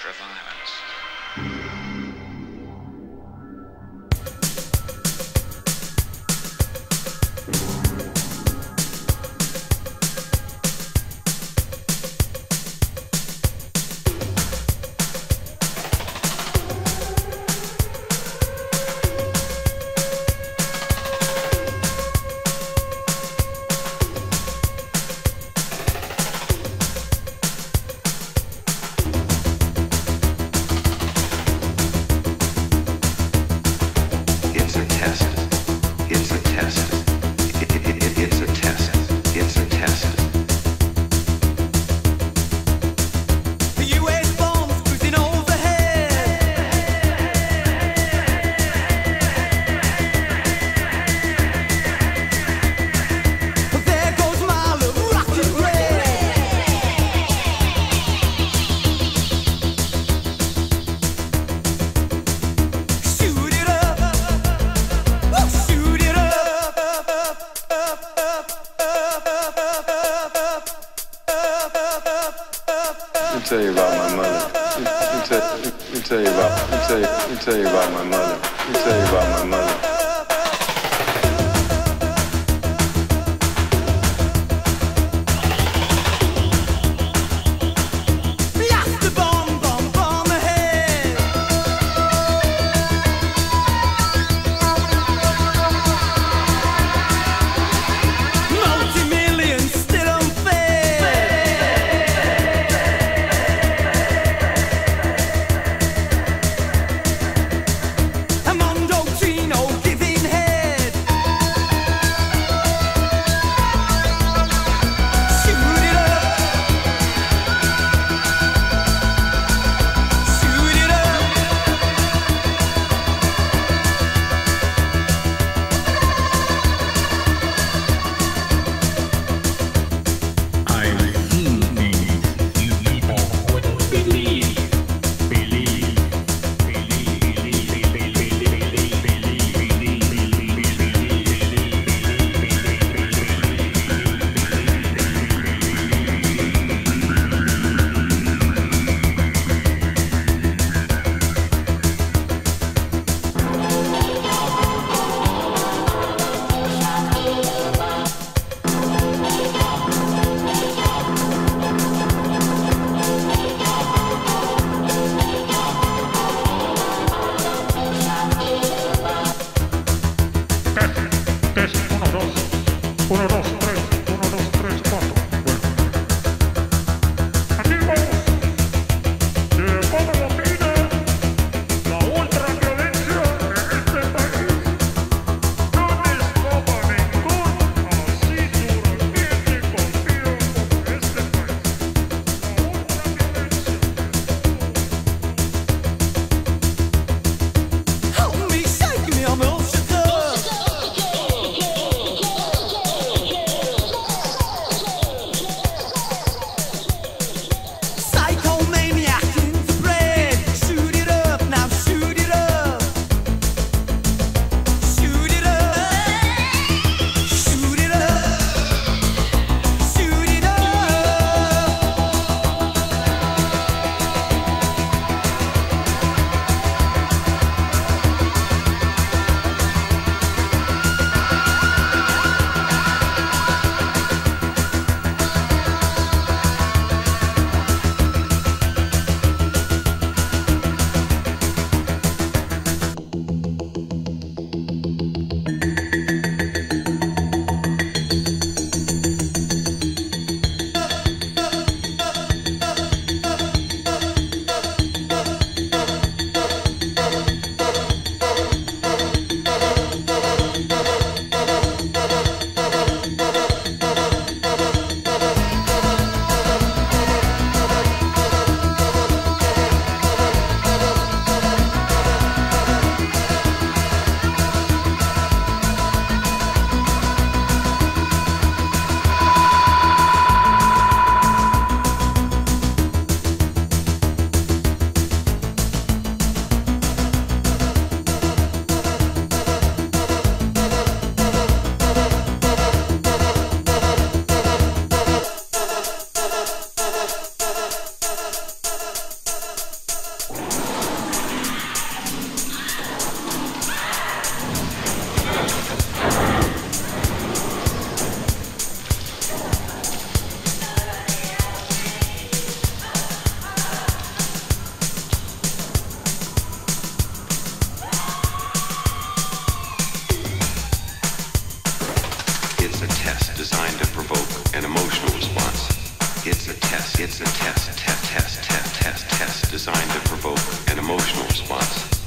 nature of violence. tell you about my mother. Let me tell you about my mother. Let me tell you about my mother. a test. It's a test, test, test, test, test, test designed to provoke an emotional response.